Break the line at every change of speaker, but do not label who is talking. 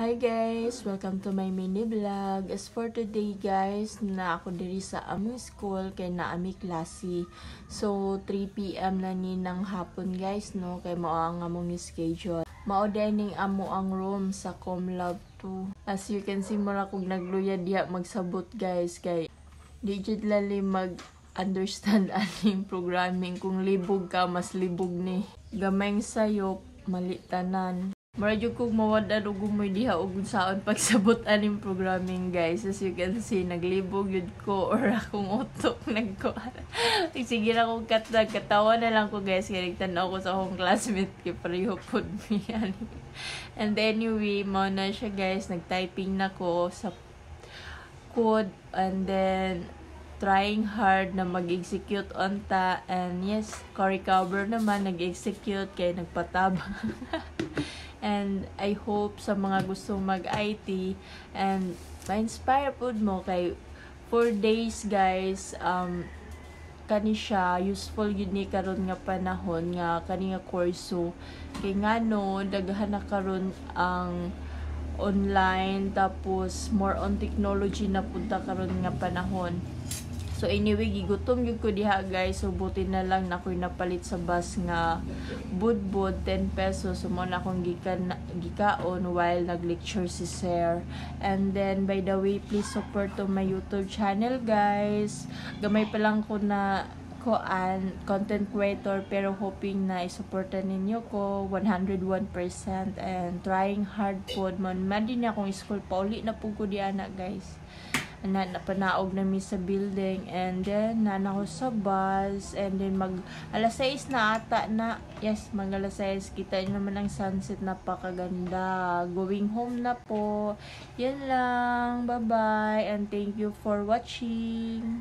Hi guys! Welcome to my mini vlog. As for today guys, na ako diri sa aming school kay na ami klase. So 3pm na ni ng hapon guys no kay mao ang among schedule. Mao dining amo ang room sa Comlab 2. As you can see mura kog nagluya diha magsabot guys kay di jud lali mag understand aning programming kung libog ka mas libog ni gamay sayo malitanan Maradyo kong mawadan og gumoy diha og saon pagsabot aning programming guys. As you can see, naglibog yun ko or akong utok nagko. Sige na kong katag, katawa na lang ko guys. Kaya nagtanaw ko sa akong classmate kay pareho po mi. And anyway, mo na siya guys. Nag-typing na ko sa code and then trying hard na mag-execute on ta and yes, co-recover naman nag-execute kay nagpatabang and I hope sa mga gusto mag-IT and ma-inspire po mo kay 4 days guys um kani siya useful yun ni karon nga panahon nga kani nga kurso kay ngano daghan na karon ang online tapos more on technology na punta karon nga panahon So anyway, gigutom gyud ko diha guys. So buti na lang na ako'y napalit sa bus nga budbud 10 pesos. So mo na akong gikan gikaon while nag-lecture si Sir. And then by the way, please support to my YouTube channel guys. Gamay pa lang ko na ko an content creator pero hoping na isuporta ninyo ko 101% and trying hard pod man man din akong school pauli na pug ko di ana guys na napanaog na mi sa building. And then nana ko sa bus. And then mag alas 6 na ata na. Yes mag alas 6 kita naman ang sunset. Napakaganda. Going home na po. Yan lang. Bye bye and thank you for watching